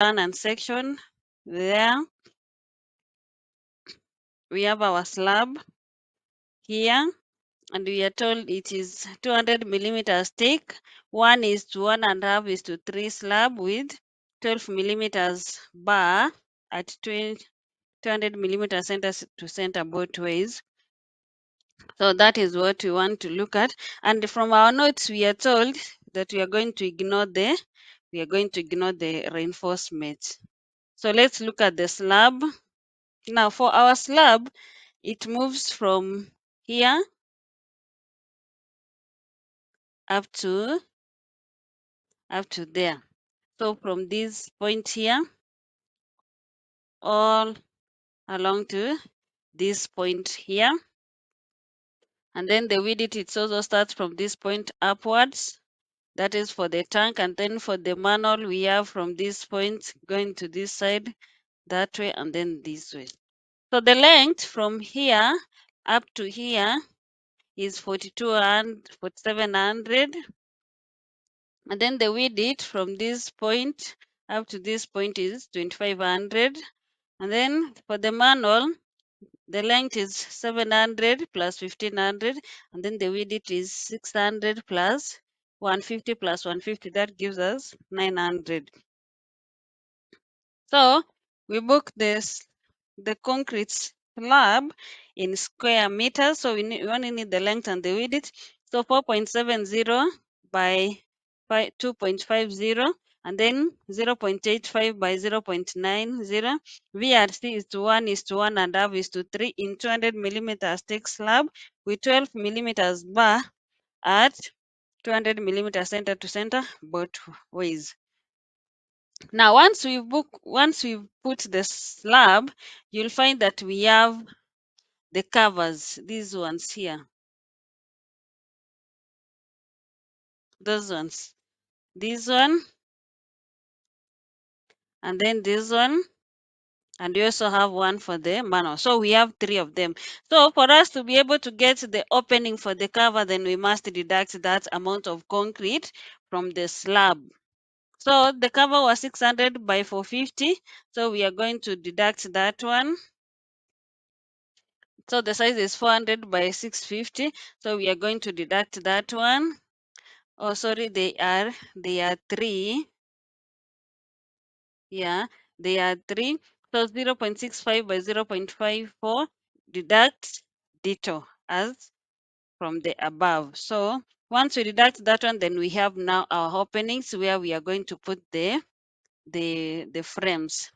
and section there. We have our slab here and we are told it is 200 millimeters thick. One is to one and a half is to three slab with 12 millimeters bar at 20, 200 millimeter center to center both ways. So that is what we want to look at. And from our notes, we are told that we are going to ignore the we are going to ignore the reinforcement. So let's look at the slab. Now for our slab, it moves from here up to up to there. So from this point here all along to this point here. And then the width it also starts from this point upwards. That is for the tank. And then for the manhole, we have from this point going to this side, that way, and then this way. So the length from here up to here is 42 and 4700 and then the width from this point up to this point is 2500 and then for the manhole the length is 700 plus 1500 and then the width is 600 plus 150 plus 150 that gives us 900 so we book this the concrete slab in square meters so we, need, we only need the length and the width so 4.70 by 2.50 and then 0.85 by 0.90. VRC is to 1 is to 1 and half is to 3 in 200 millimeters thick slab with 12 millimeters bar at 200 millimeter center to center both ways. Now, once we book, once we put the slab, you'll find that we have the covers, these ones here. Those ones. This one, and then this one and we also have one for the manhole so we have three of them. So for us to be able to get the opening for the cover then we must deduct that amount of concrete from the slab. So the cover was 600 by 450 so we are going to deduct that one. So the size is 400 by 650 so we are going to deduct that one. Oh sorry they are they are three. Yeah they are three so 0.65 by 0.54 deduct ditto as from the above. So once we deduct that one then we have now our openings where we are going to put the the the frames